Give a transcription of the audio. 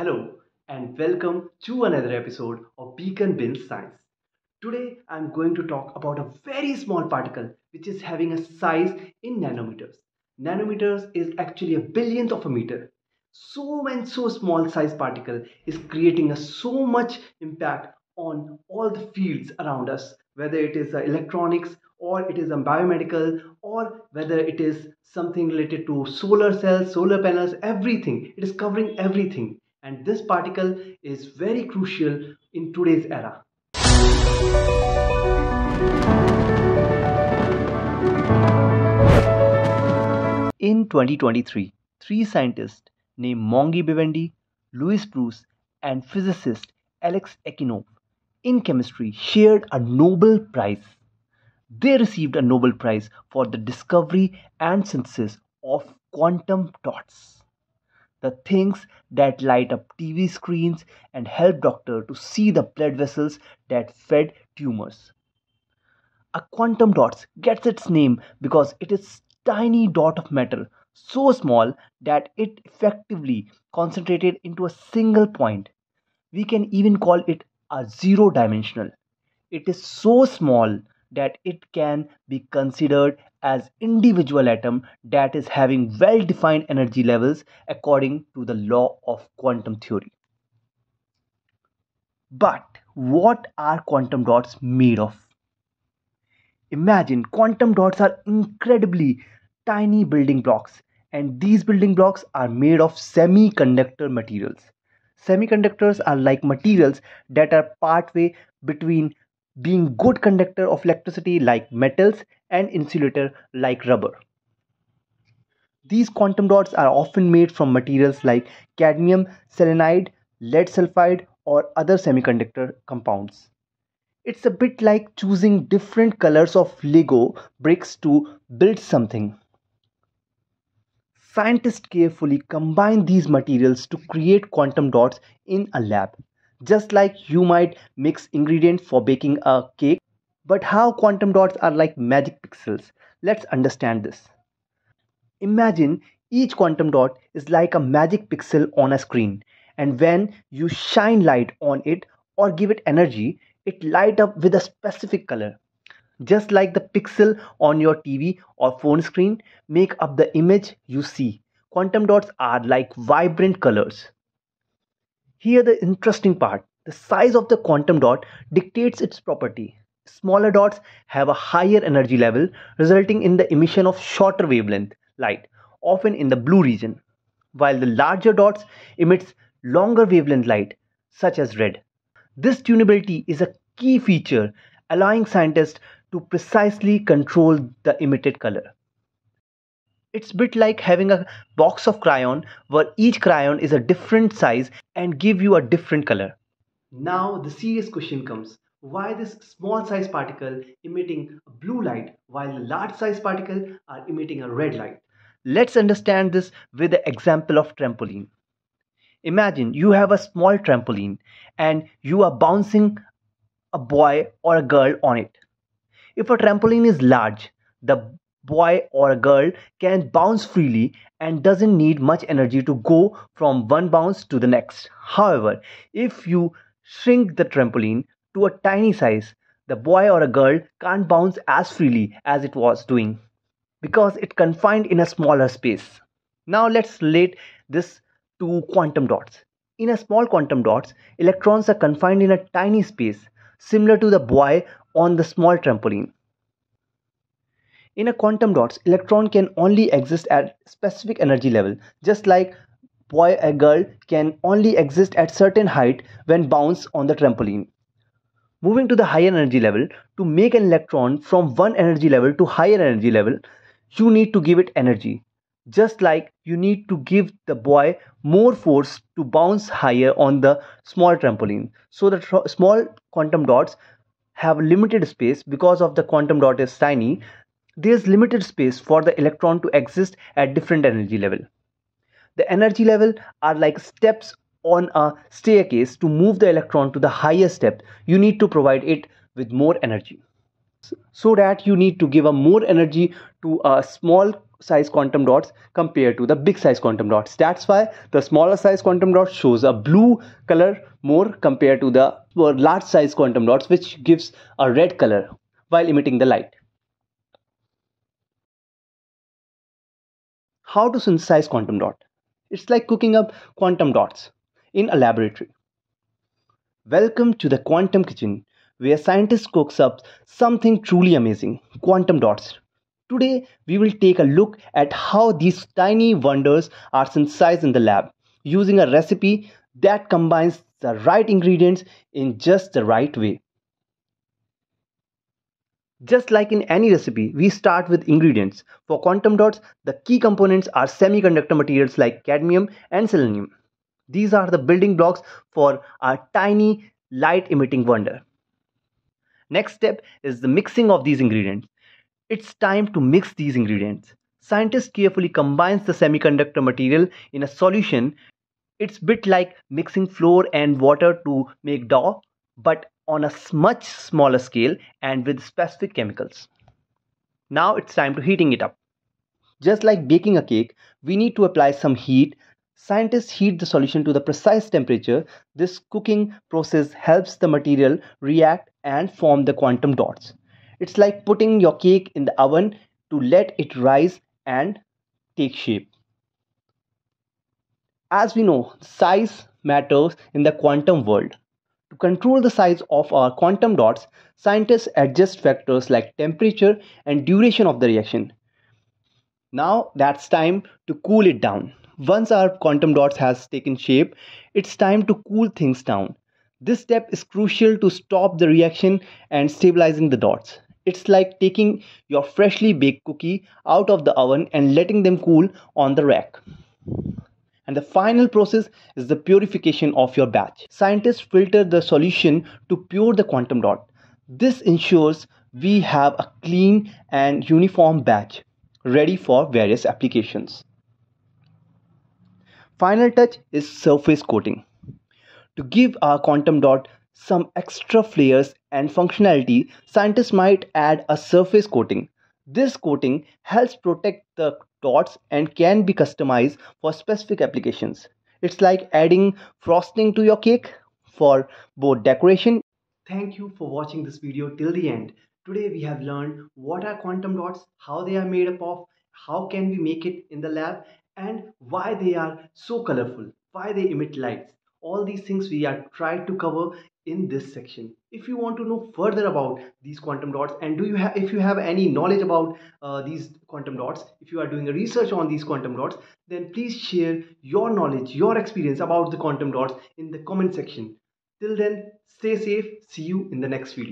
Hello and welcome to another episode of Beacon Bins Science. Today I'm going to talk about a very small particle which is having a size in nanometers. Nanometers is actually a billionth of a meter. So and so small size particle is creating a so much impact on all the fields around us, whether it is uh, electronics or it is a biomedical or whether it is something related to solar cells, solar panels, everything. It is covering everything and this particle is very crucial in today's era. In 2023, three scientists named Moungi Bawendi, Louis Brus, and physicist Alex Ekimov in chemistry shared a Nobel Prize. They received a Nobel Prize for the discovery and synthesis of quantum dots the things that light up TV screens and help doctor to see the blood vessels that fed tumors. A quantum dot gets its name because it is tiny dot of matter so small that it effectively concentrated into a single point. We can even call it a zero dimensional. It is so small that it can be considered as individual atom that is having well defined energy levels according to the law of quantum theory. But what are quantum dots made of? Imagine quantum dots are incredibly tiny building blocks and these building blocks are made of semiconductor materials. Semiconductors are like materials that are partway between being good conductor of electricity like metals and insulator like rubber. These quantum dots are often made from materials like cadmium selenide, lead sulfide or other semiconductor compounds. It's a bit like choosing different colors of Lego bricks to build something. Scientists carefully combine these materials to create quantum dots in a lab just like you might mix ingredients for baking a cake. But how quantum dots are like magic pixels? Let's understand this. Imagine each quantum dot is like a magic pixel on a screen, and when you shine light on it or give it energy, it light up with a specific color. Just like the pixel on your TV or phone screen make up the image you see. Quantum dots are like vibrant colors. Here the interesting part, the size of the quantum dot dictates its property. Smaller dots have a higher energy level resulting in the emission of shorter wavelength light, often in the blue region, while the larger dots emits longer wavelength light such as red. This tunability is a key feature allowing scientists to precisely control the emitted color. It's a bit like having a box of crayon where each crayon is a different size and give you a different color. Now the serious question comes. Why this small size particle emitting a blue light while the large size particle are emitting a red light? Let's understand this with the example of trampoline. Imagine you have a small trampoline and you are bouncing a boy or a girl on it. If a trampoline is large, the boy or a girl can bounce freely and doesn't need much energy to go from one bounce to the next. However, if you shrink the trampoline to a tiny size, the boy or a girl can't bounce as freely as it was doing because it confined in a smaller space. Now let's relate this to quantum dots. In a small quantum dots, electrons are confined in a tiny space similar to the boy on the small trampoline. In a quantum dots, electron can only exist at specific energy level, just like boy or a girl can only exist at certain height when bounce on the trampoline. Moving to the higher energy level, to make an electron from one energy level to higher energy level, you need to give it energy. Just like you need to give the boy more force to bounce higher on the small trampoline. So the tr- small quantum dots have limited space because of the quantum dot is tiny there is limited space for the electron to exist at different energy level. The energy level are like steps on a staircase to move the electron to the higher step you need to provide it with more energy so that you need to give a more energy to a small size quantum dots compared to the big size quantum dots. That's why the smaller size quantum dot shows a blue color more compared to the large size quantum dots which gives a red color while emitting the light. How to synthesize quantum dot? It's like cooking up quantum dots in a laboratory. Welcome to the quantum kitchen where scientists cooks up something truly amazing, quantum dots. Today, we will take a look at how these tiny wonders are synthesized in the lab using a recipe that combines the right ingredients in just the right way. Just like in any recipe, we start with ingredients. For quantum dots, the key components are semiconductor materials like cadmium and selenium. These are the building blocks for our tiny light emitting wonder. Next step is the mixing of these ingredients. It's time to mix these ingredients. Scientists carefully combines the semiconductor material in a solution. It's bit like mixing flour and water to make dough, but on a much smaller scale and with specific chemicals. Now it's time to heating it up. Just like baking a cake, we need to apply some heat. Scientists heat the solution to the precise temperature. This cooking process helps the material react and form the quantum dots. It's like putting your cake in the oven to let it rise and take shape. As we know, size matters in the quantum world. To control the size of our quantum dots, scientists adjust factors like temperature and duration of the reaction. Now that's time to cool it down. Once our quantum dots has taken shape, it's time to cool things down. This step is crucial to stop the reaction and stabilizing the dots. It's like taking your freshly baked cookie out of the oven and letting them cool on the rack. And the final process is the purification of your batch. Scientists filter the solution to pure the quantum dot. This ensures we have a clean and uniform batch ready for various applications. Final touch is surface coating. To give our quantum dot some extra flares and functionality, scientists might add a surface coating. This coating helps protect the dots and can be customized for specific applications. It's like adding frosting to your cake for both decoration. Thank you for watching this video till the end. Today we have learned what are quantum dots, how they are made up of, how can we make it in the lab and why they are so colorful, why they emit lights. All these things we are trying to cover in this section. If you want to know further about these quantum dots and do you have if you have any knowledge about uh, these quantum dots if you are doing a research on these quantum dots then please share your knowledge your experience about the quantum dots in the comment section. Till then stay safe. See you in the next video